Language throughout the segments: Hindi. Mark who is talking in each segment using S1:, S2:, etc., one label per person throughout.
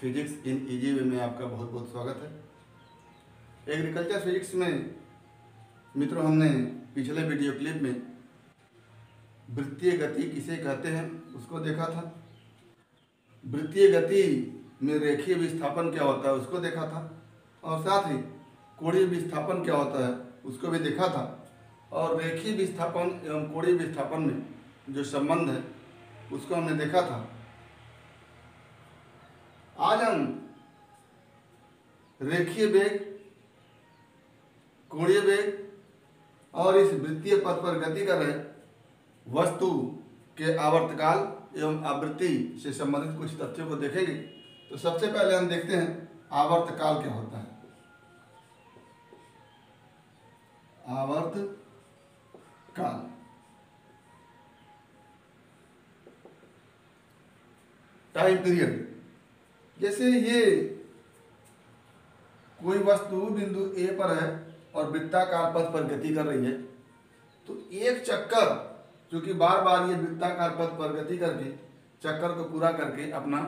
S1: फिजिक्स इन इजी वे में आपका बहुत बहुत स्वागत है। एग्रीकल्चर फिजिक्स में मित्रों, हमने पिछले वीडियो क्लिप में वृत्तीय गति किसे कहते हैं उसको देखा था। वृत्तीय गति में रेखीय विस्थापन क्या होता है उसको देखा था। और साथ ही कोणीय विस्थापन क्या होता है उसको भी देखा था। और रेखीय विस्थापन एवं कोणीय विस्थापन में जो संबंध है उसको हमने देखा था। आज हम रेखीय वेग, कोणीय वेग, और इस वृत्तीय पथ पर गति कर रहे वस्तु के आवर्तकाल एवं आवृत्ति से संबंधित कुछ तथ्यों को देखेंगे। तो सबसे पहले हम देखते हैं आवर्तकाल क्या होता है। आवर्त काल टाइम पीरियड। जैसे ये कोई वस्तु बिंदु ए पर है और वृत्ताकार पथ पर गति कर रही है तो एक चक्कर, जो कि बार बार ये वृत्ताकार पथ पर गति करके, चक्कर को पूरा करके अपना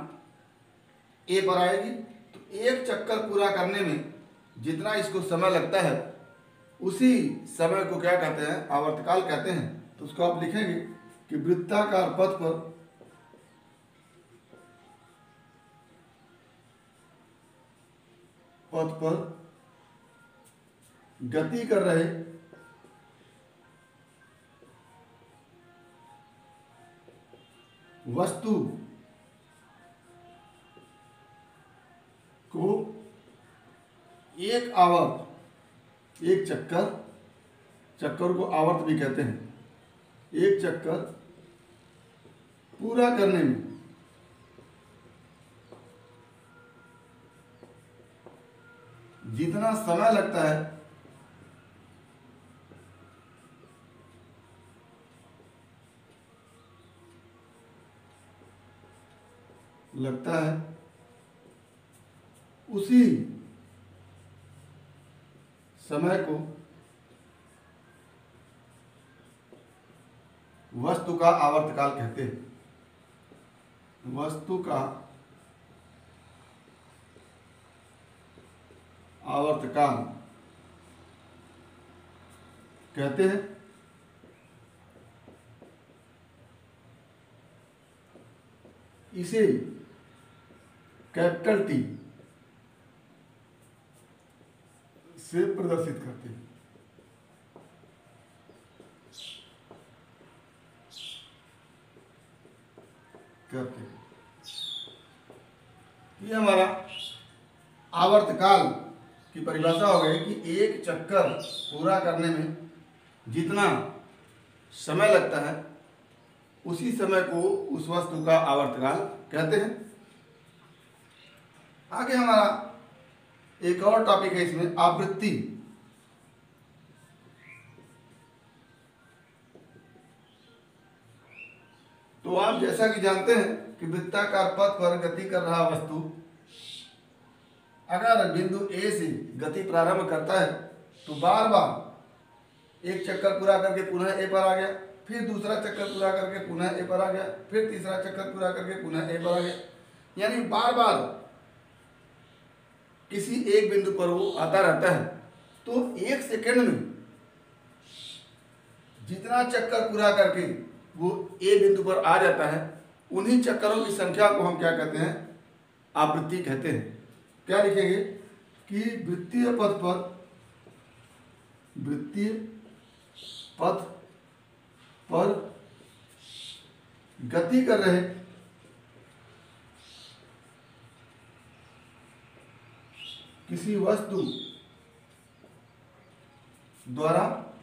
S1: ए पर आएगी तो एक चक्कर पूरा करने में जितना इसको समय लगता है, उसी समय को क्या कहते हैं, आवर्तकाल कहते हैं। तो उसको आप लिखेंगे कि वृत्ताकार पथ पर पथ पर गति कर रहे वस्तु को एक आवर्त, एक चक्कर चक्कर को आवर्त भी कहते हैं, एक चक्कर पूरा करने में जितना समय लगता है लगता है, उसी समय को वस्तु का आवर्तकाल कहते हैं। वस्तु का आवर्तकाल। कहते हैं, इसे कैपिटल टी से प्रदर्शित करते हैं। करते हैं। ये हमारा आवर्तकाल की परिभाषा हो गई कि एक चक्कर पूरा करने में जितना समय लगता है, उसी समय को उस वस्तु का आवर्तकाल कहते हैं। आगे हमारा एक और टॉपिक है इसमें, आवृत्ति। तो आप जैसा कि जानते हैं कि वृत्ताकार पथ पर गति कर रहा वस्तु अगर बिंदु ए से गति प्रारंभ करता है तो बार बार एक चक्कर पूरा करके पुनः ए पर आ गया, फिर दूसरा चक्कर पूरा करके पुनः ए पर आ गया, फिर तीसरा चक्कर पूरा करके पुनः ए पर आ गया। यानी बार बार किसी एक बिंदु पर वो आता रहता है। तो एक सेकंड में जितना चक्कर पूरा करके वो ए बिंदु पर आ जाता है, उन्हीं चक्करों की संख्या को हम क्या कहते हैं? आवृत्ति कहते हैं। क्या लिखेंगे? कि वृत्तीय पथ पर, वृत्तीय पथ पर गति कर रहे। किसी वस्तु द्वारा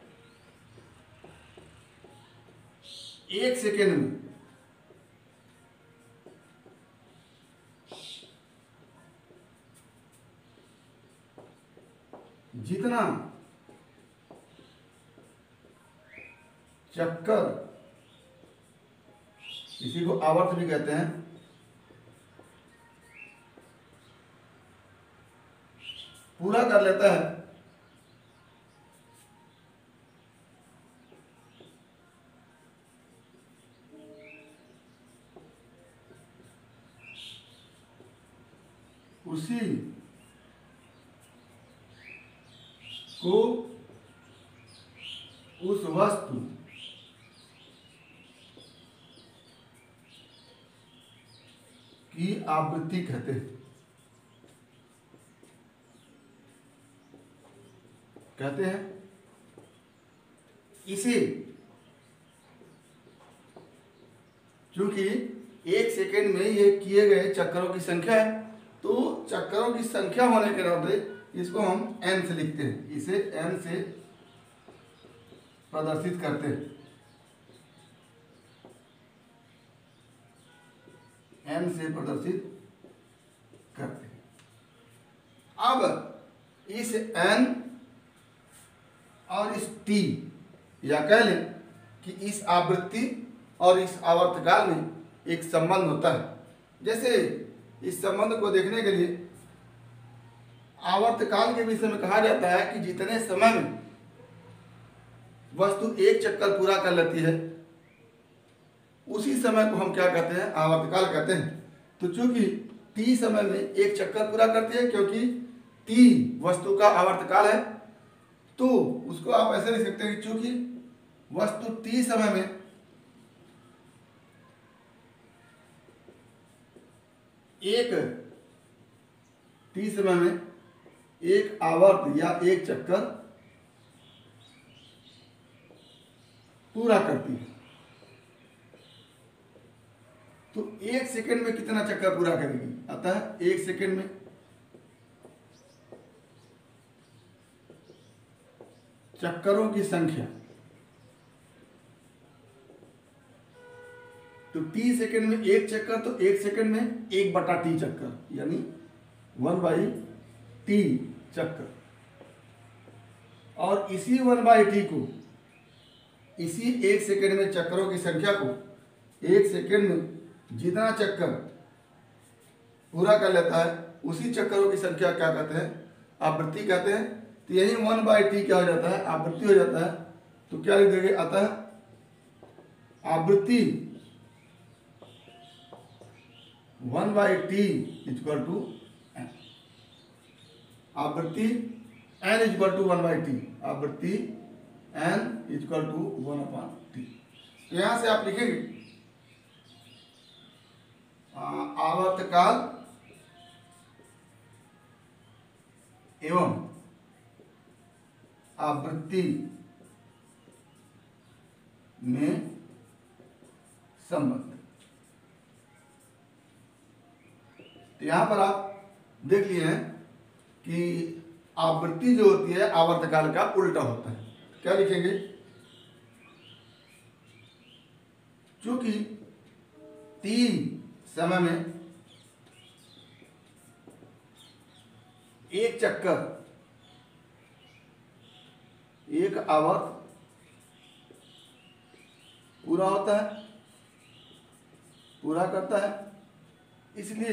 S1: एक सेकेंड में जितना चक्कर इसी को आवर्त भी कहते हैं। पूरा कर लेता है उसी को उस वस्तु की आवृत्ति कहते हैं। कहते हैं, इसे क्योंकि एक सेकेंड में ये किए गए चक्करों की संख्या है तो चक्करों की संख्या होने के नाते इसको हम एन से लिखते हैं। इसे एन से प्रदर्शित करते हैं। एन से प्रदर्शित करते हैं। अब इस एन और इस टी, या कह लें कि इस आवृत्ति और इस आवर्तकाल में एक संबंध होता है। जैसे इस संबंध को देखने के लिए आवर्तकाल के विषय में कहा जाता है कि जितने समय में वस्तु एक चक्कर पूरा कर लेती है उसी समय को हम क्या कहते हैं? आवर्तकाल कहते हैं। तो चूँकि टी समय में एक चक्कर पूरा करती है, क्योंकि टी वस्तु का आवर्तकाल है तो उसको आप ऐसे लिख सकते हैं चूँकि वस्तु टी समय में एक टी समय में एक आवर्त या एक चक्कर पूरा करती है। तो एक सेकंड में कितना चक्कर पूरा करेगी? अतः एक सेकंड में। चक्करों की संख्या। तो टी सेकंड में एक चक्कर तो एक सेकंड में एक बटा टी चक्कर, यानी वन बाई टी चक्कर। और इसी वन बाई टी को, इसी एक सेकंड में चक्करों की संख्या को, एक सेकंड में जितना चक्कर पूरा कर लेता है, उसी चक्करों की संख्या क्या कहते हैं? आवृत्ति कहते हैं। तो यही वन बाई टी क्या हो जाता है? आवृत्ति हो जाता है। तो क्या लिख देंगे? अतः आवृत्ति one by t equal to n. आवृत्ति n equal to one by t. आवृत्ति n equal to one upon t. तो यहाँ से आप लिखेंगे आवर्तकाल एवं आवृत्ति में संबंध। तो यहाँ पर आप देख लिए हैं कि आवृत्ति जो होती है, आवर्तकाल का उल्टा होता है। क्या लिखेंगे? चूँकि तीन समय में एक चक्कर, एक आवर्त पूरा होता है, पूरा करता है, इसलिए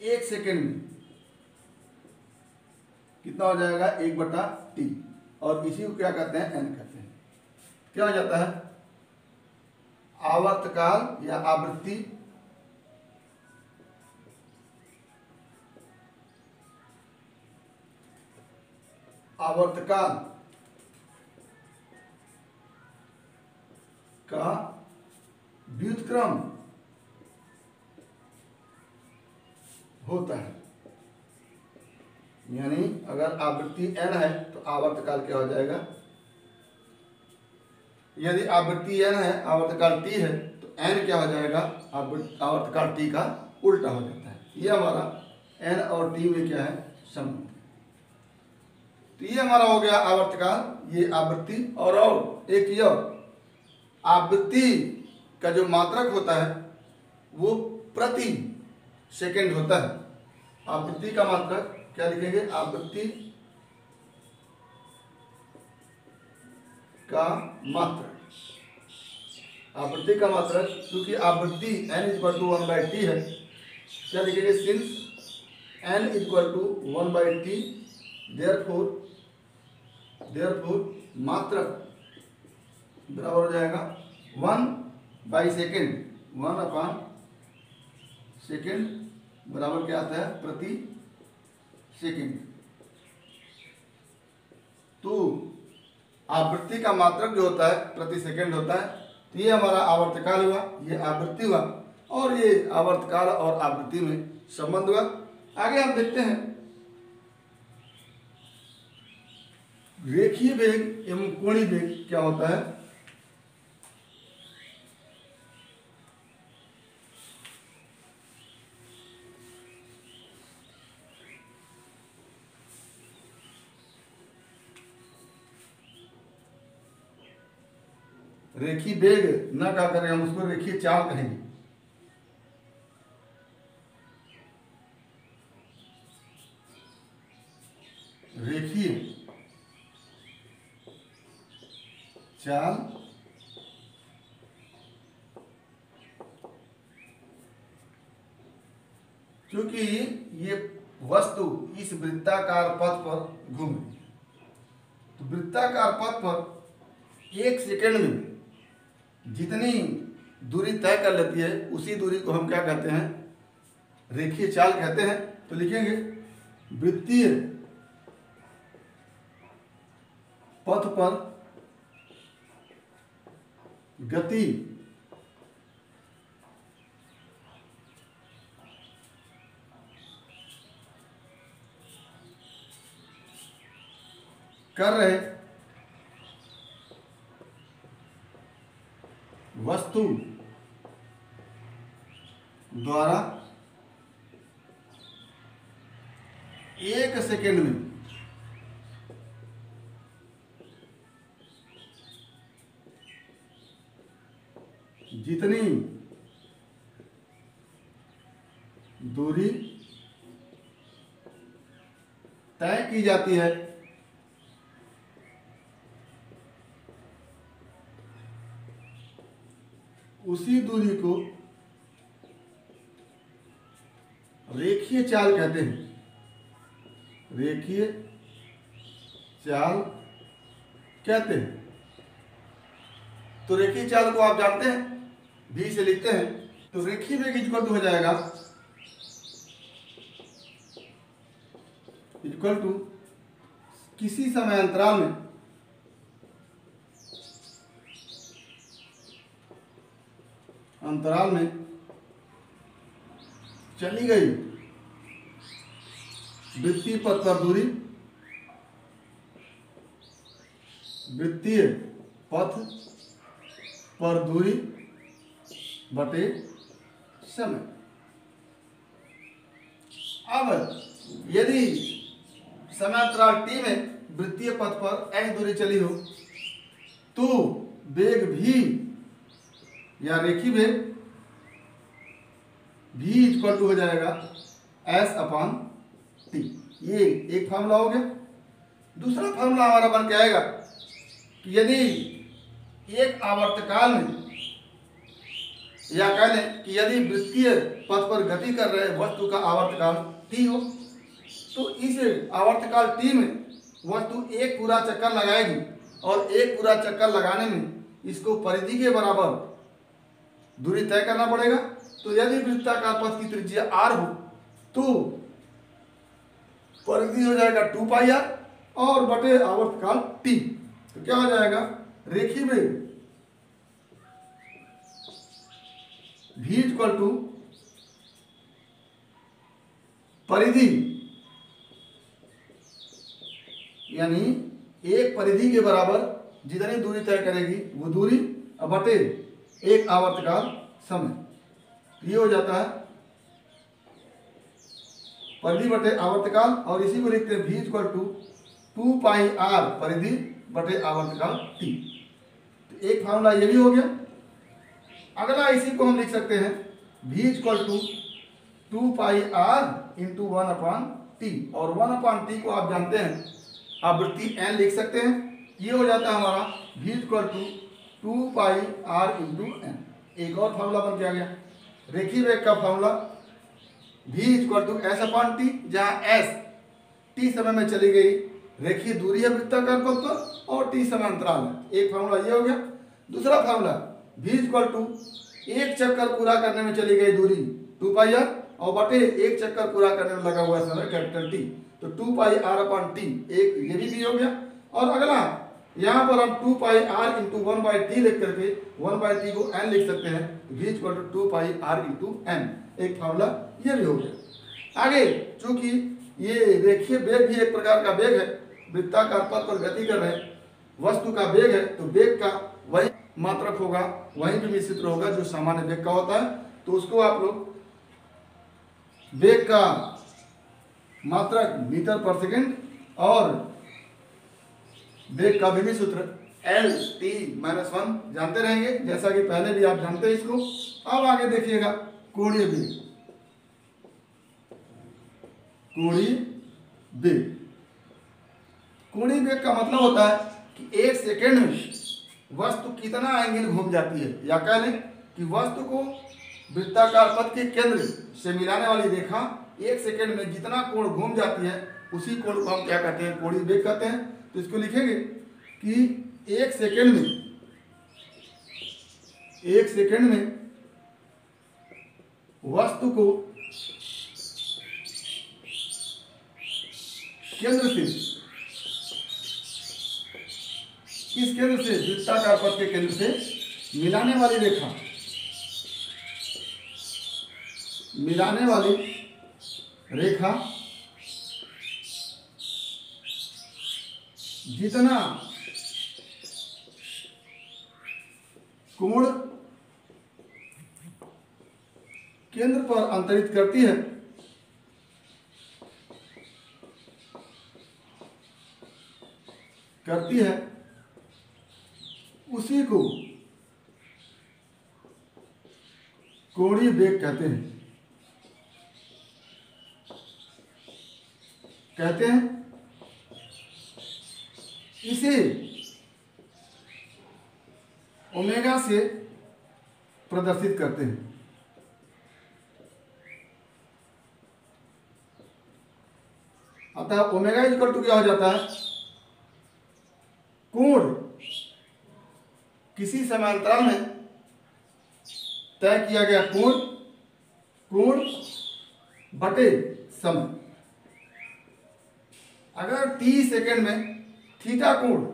S1: एक सेकेंड में कितना हो जाएगा? एक बटा टी। और इसी को क्या कहते हैं? एन कहते हैं। क्या हो जाता है? आवर्तकाल या आवृत्ति आवर्तकाल। का व्युतक्रम होता है। यानी अगर आवृत्ति एन है तो आवर्तकाल क्या हो जाएगा? यदि आवृत्ति एन है, आवर्तकाल टी है तो एन क्या हो जाएगा? आवर्तकाल टी का उल्टा हो जाता है। ये हमारा एन और टी में क्या है? संबंध। तो ये हमारा हो गया आवर्त आवर्तकाल ये आवृत्ति। और और? एक ये आवृत्ति का जो मात्रक होता है वो प्रति सेकंड होता है। आवृत्ति का मात्रक क्या लिखेंगे? आवृत्ति का मात्रक। आवृत्ति का मात्रक क्योंकि आवृत्ति n equal to one by t है क्या लिखेंगे? Since n equal to one by t therefore therefore मात्रक बराबर हो जाएगा one by second one upon second बराबर क्या आता है? प्रति सेकेंड तो आवृत्ति का मात्रक जो होता है, प्रति सेकेंड होता है तो ये हमारा आवर्तकाल हुआ, ये आवृत्ति हुआ, और ये आवर्तकाल और आवृत्ति में संबंध हुआ। आगे हम देखते हैं रेखीय वेग एवं कोणीय वेग क्या होता है? रेखी वेग न कहा करें हम उसको रेखीय चाल कहेंगे रेखीय चाल क्योंकि ये वस्तु इस वृत्ताकार पथ पर घूमे तो वृत्ताकार पथ पर एक सेकेंड में जितनी दूरी तय कर लेती है, उसी दूरी को हम क्या कहते हैं? रेखीय चाल कहते हैं। तो लिखेंगे, वृत्तीय पथ पर गति कर रहे वस्तु द्वारा एक सेकेंड में जितनी दूरी तय की जाती है चाल कहते हैं। रेखीय चाल कहते हैं। तो रेखीय चाल को आप जानते हैं भी से लिखते हैं तो रेखीय वेग इक्वल टू हो जाएगा। इक्वल टू किसी समय अंतराल में। अंतराल में चली गई। वृत्तीय पथ पर दूरी? वृत्तीय पथ पर दूरी बटे समय। अब यदि समांतराल टी में वृत्तीय पथ पर एस दूरी चली हो तो वेग भी या रेखी वेग भी इक्वल टू हो जाएगा एस अपॉन ये एक फार्मूला हो गया। दूसरा फार्मूला हमारा बन के आएगा कि यदि एक आवर्तकाल में या कह लें कि यदि वृत्तीय पथ पर गति कर रहे वस्तु का आवर्तकाल टी हो तो इस आवर्तकाल टी में वस्तु एक पूरा चक्कर लगाएगी और एक पूरा चक्कर लगाने में इसको परिधि के बराबर दूरी तय करना पड़ेगा। तो यदि वृत्ताकार पथ की त्रिज्या आर हो तो परिधि हो जाएगा टू पाई आर और बटे आवर्तकाल टी। तो क्या हो जाएगा? रेखी में इक्वल टू परिधि, यानी एक परिधि के बराबर जितनी दूरी तय करेगी, वो दूरी बटे एक आवर्तकाल समय। ये हो जाता है परिधि बटे आवर्तकाल, और इसी को लिखते हैं v equal to two pi r परिधि बटे आवर्तकाल टी तो एक फार्मूला ये भी हो गया। अगला इसी को हम लिख सकते हैं, v equal to two pi r into one upon t और वन अपॉन टी को आप जानते हैं, आवृत्ति n लिख सकते हैं। ये हो जाता है हमारा भी equal to two pi r into n एक और फार्मूला बन के आ गया। रेखी वेग का formula v equal to s upon t जहाँ s टी समय में चली गई। रेखीय दूरी है वृत्ताकार पथ पर और टी समय अंतराल है। एक फार्मूला ये हो गया। दूसरा फार्मूला v इक्वल टू एक चक्कर पूरा करने में चली गई दूरी टू पाई आर और बटे एक चक्कर पूरा करने में लगा हुआ समय कैपिटल टी तो two pi R upon T एक ये भी हो गया। और अगला यहाँ पर हम two pi R into one by T लिख करके वन बाई टी को एन लिख सकते हैं equal to two pi R into N एक फॉर्मूला ये भी हो गया। आगे, चूँकि ये रेखीय वेग भी एक प्रकार का वेग है, वृत्ताकार पथ पर गति कर रहे वस्तु का वेग है तो वेग का वही मात्रक होगा, वही भी मिश्रित होगा जो सामान्य वेग का होता है। तो उसको आप लोग वेग का मात्रक मीटर पर सेकेंड और वेग का विधि सूत्र, एल, टी, माइनस वन, जानते रहेंगे। जैसा कि पहले भी आप जानते हैं इसको। अब आगे देखिएगा, कोणीय वेग। कोणीय वेग। कोणीय वेग का मतलब होता है कि एक सेकेंड में वस्तु कितना एंगल घूम जाती है। या कह लें कि वस्तु को वृत्ताकार पथ के केंद्र से मिलाने वाली रेखा एक सेकेंड में जितना कोण घूम जाती है, उसी कोण को हम क्या कहते हैं? कोणीय वेग कहते हैं। तो इसको लिखेंगे कि एक सेकेंड में, एक सेकेंड में वस्तु को केंद्र से, किस केंद्र से? वृत्ताकार पथ के केंद्र से मिलाने वाली रेखा। मिलाने वाली रेखा जितना कोण केंद्र पर अंतरित करती है करती है, उसी को कोणीय वेग कहते हैं। कहते हैं इसे ओमेगा से प्रदर्शित करते हैं। अतः ओमेगा इक्वल टू क्या हो जाता है? कोण किसी समांतराल में तय किया गया कोण कोण बटे समय अगर टी सेकेंड में थीटा कोण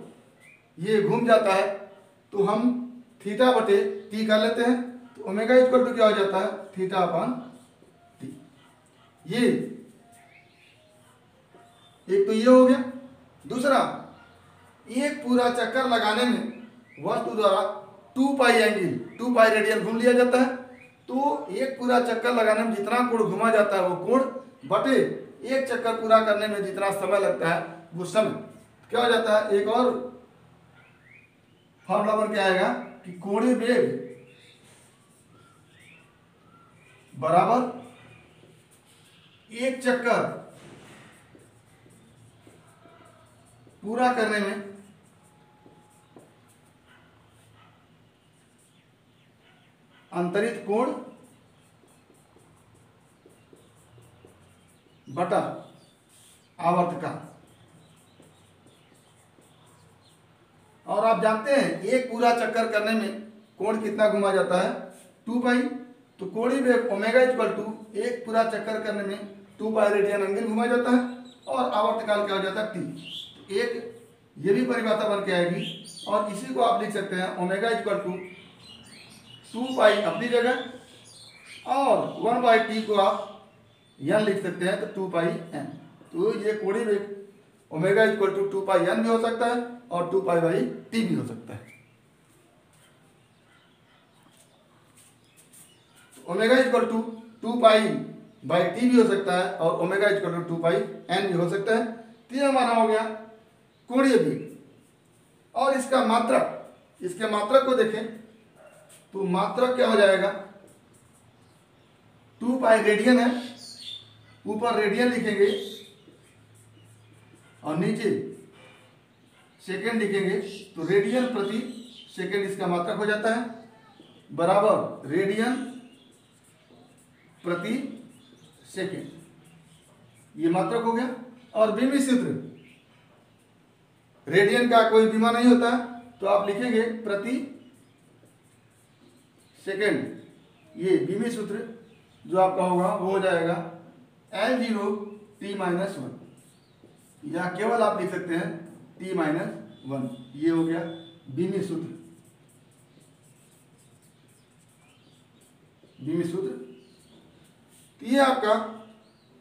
S1: ये घूम जाता है तो हम थीटा बटे टी कर लेते हैं तो ओमेगा इक्वल टू क्या हो जाता है? Theta upon T. ये एक तो ये हो गया। दूसरा, एक पूरा चक्कर लगाने में वस्तु द्वारा two pi angle, two pi radian घूम लिया जाता है। तो एक पूरा चक्कर लगाने में जितना कोण घुमा जाता है वो कोण, बटे एक चक्कर पूरा करने में जितना समय लगता है वो समय। क्या हो जाता है? एक और फॉर्मूला बन के आएगा कि कोणीय वेग बराबर एक चक्कर पूरा करने में अंतरित कोण बटा आवर्तकाल और आप जानते हैं, एक पूरा चक्कर करने में कोण कितना घुमा जाता है? Two pi. तो कोणी वेग ओमेगा इक्वल टू, एक पूरा चक्कर करने में टू पाई रेडियन एंगल घुमा जाता है और आवर्तकाल क्या हो जाता है? टी। एक ये भी परिभाषा बन के आएगी और इसी को आप लिख सकते हैं, omega equal to two pi अपनी जगह और वन बाई टी को आप यन लिख सकते हैं तो टू पाई एन। तो ये कोणी वेग omega equal to two pi N भी हो सकता है। और टू पाई बाई टी भी हो सकता है। Omega equal to two pi by T भी हो सकता है और omega equal to two pi N भी हो सकता है। तो ये हमारा हो गया कोणीय वेग और इसका मात्रक, इसके मात्रक को देखें तो मात्रक क्या हो जाएगा? टू पाई रेडियन है, ऊपर रेडियन लिखेंगे और नीचे सेकेंड लिखेंगे तो रेडियन प्रति सेकेंड इसका मात्रक हो जाता है। बराबर रेडियन प्रति सेकेंड। ये मात्रक हो गया। और बीमी सूत्र रेडियन का कोई बीमा नहीं होता तो आप लिखेंगे प्रति सेकेंड। ये बीमी सूत्र जो आपका होगा, वो हो जाएगा L zero T minus one. या केवल आप लिख सकते हैं टी माइनस वन ये हो गया बीमी सूत्र। बीमी सूत्र। तो ये आपका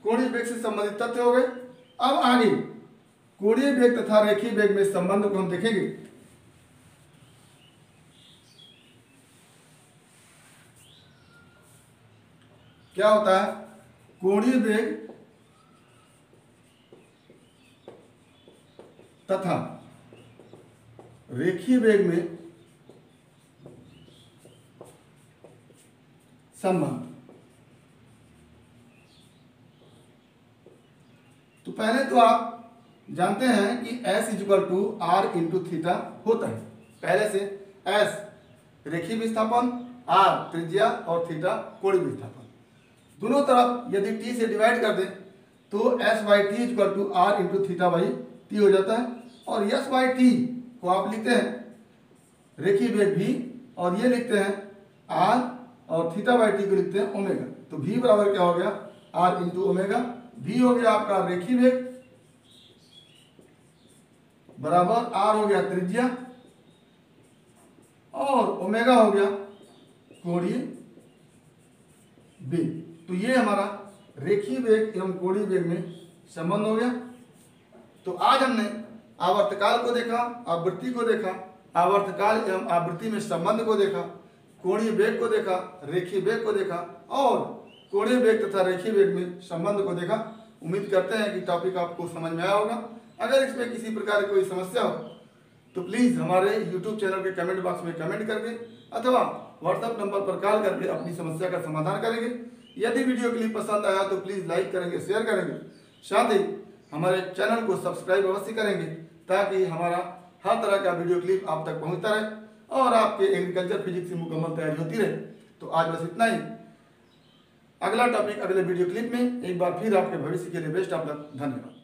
S1: कोणीय वेग से संबंधित तथ्य हो गए। अब आगे, कोणीय वेग तथा रेखीय वेग में संबंध को हम देखेंगे। क्या होता है? कोणीय वेग तथा रेखीय वेग में संबंध। तो पहले तो आप जानते हैं कि S equal to R into theta होता है। पहले से S रेखीय विस्थापन, R त्रिज्या और थीटा कोणीय विस्थापन। दोनों तरफ़ यदि t से डिवाइड कर दें तो s by T equal to R into theta by T हो जाता है। और s बाई टी को आप लिखते हैं। रेखी वेग भी और ये लिखते हैं आर और थीटा बाई टी को लिखते हैं ओमेगा। तो भी बराबर क्या हो गया? Are into omega. V हो गया आपका रेखी वेग बराबर आर हो गया त्रिज्या। और ओमेगा हो गया कोणीय वेग। तो ये हमारा रेखी वेग एवं कोणीय वेग में संबंध हो गया। तो आज हमने आवर्तकाल को देखा, आवृत्ति को देखा, आवर्तकाल एवं आवृत्ति में संबंध को देखा, कोणीय वेग को देखा, रेखीय वेग को देखा और कोणीय वेग तथा रेखीय वेग में संबंध को देखा। उम्मीद करते हैं कि टॉपिक आपको समझ में आया होगा। अगर इसमें किसी प्रकार की कोई समस्या हो तो प्लीज़ हमारे यूट्यूब चैनल के कमेंट बॉक्स में कमेंट करके अथवा व्हाट्सएप नंबर पर कॉल करके अपनी समस्या का समाधान करेंगे। यदि वीडियो क्लिप पसंद आया तो प्लीज़ लाइक करेंगे शेयर करेंगे। साथ ही हमारे चैनल को सब्सक्राइब अवश्य करेंगे। ताकि हमारा हर तरह का वीडियो क्लिप आप तक पहुँचता रहे और आपके एग्रीकल्चर, फिजिक्स की मुकम्मल तैयारी होती रहे। तो आज बस इतना ही। अगला टॉपिक अगले वीडियो क्लिप में एक बार फिर आपके भविष्य के लिए बेस्ट आप धन्यवाद।